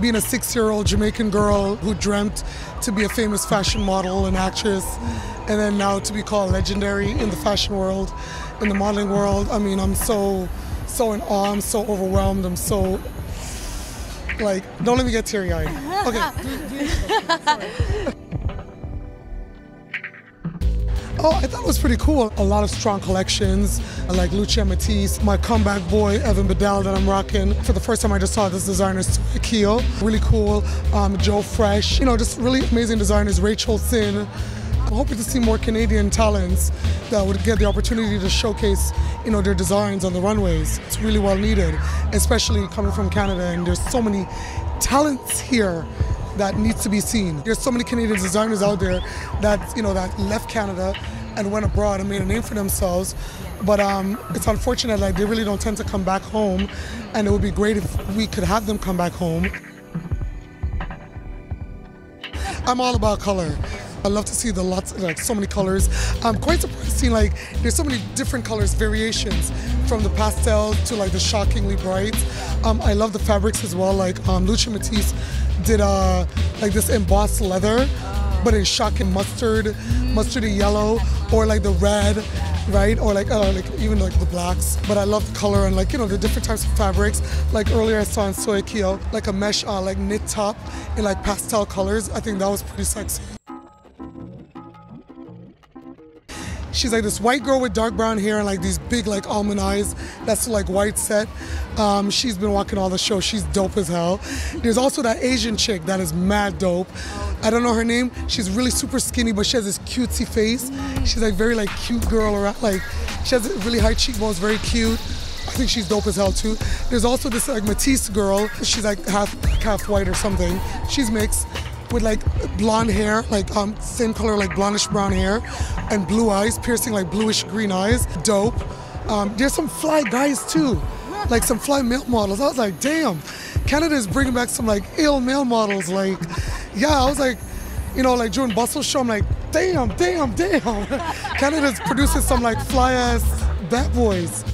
being a six-year-old Jamaican girl who dreamt to be a famous fashion model and actress, and then now to be called legendary in the fashion world, in the modeling world. I mean, I'm so, so in awe. I'm so overwhelmed. I'm so like, don't let me get teary-eyed. Okay. Oh, I thought it was pretty cool. A lot of strong collections, like Lucian Matis, my comeback boy, Evan Biddell, that I'm rocking. For the first time, I just saw this designer, Kyo. Really cool. Um, Joe Fresh. You know, just really amazing designers. Rachel Sin. I'm hoping to see more Canadian talents that would get the opportunity to showcase, you know, their designs on the runways. It's really well needed, especially coming from Canada. And there's so many talents here that needs to be seen. There's so many Canadian designers out there that you know that left Canada and went abroad and made a name for themselves. But um, it's unfortunate that they really don't tend to come back home, and it would be great if we could have them come back home. I'm all about color. I love to see the lots, like so many colors. I'm quite surprised seeing like there's so many different colors, variations from the pastel to like the shockingly bright. Um, I love the fabrics as well. Like um, Lucian Matis did uh, like this embossed leather, but in shocking mustard, mustardy yellow, or like the red right? Or like, uh, like even like the blacks. But I love the color and like, you know, the different types of fabrics. Like earlier I saw in Soia Kyo, like a mesh uh, like knit top in like pastel colors. I think that was pretty sexy. She's like this white girl with dark brown hair and like these big like almond eyes. That's like white set. Um, she's been walking all the show. She's dope as hell. There's also that Asian chick that is mad dope. I don't know her name. She's really super skinny, but she has this cutesy face. She's like very like cute girl around. Like she has really high cheekbones, very cute. I think she's dope as hell too. There's also this like Matisse girl. She's like half half white or something. She's mixed with like blonde hair, like um, same color, like blondish brown hair, and blue eyes, piercing like bluish green eyes. Dope. Um, there's some fly guys too, like some fly male models. I was like, damn, Canada is bringing back some like ill male models. Like, yeah, I was like, you know, like during Bustle Show, I'm like, damn, damn, damn. Canada's producing some like fly ass bat boys.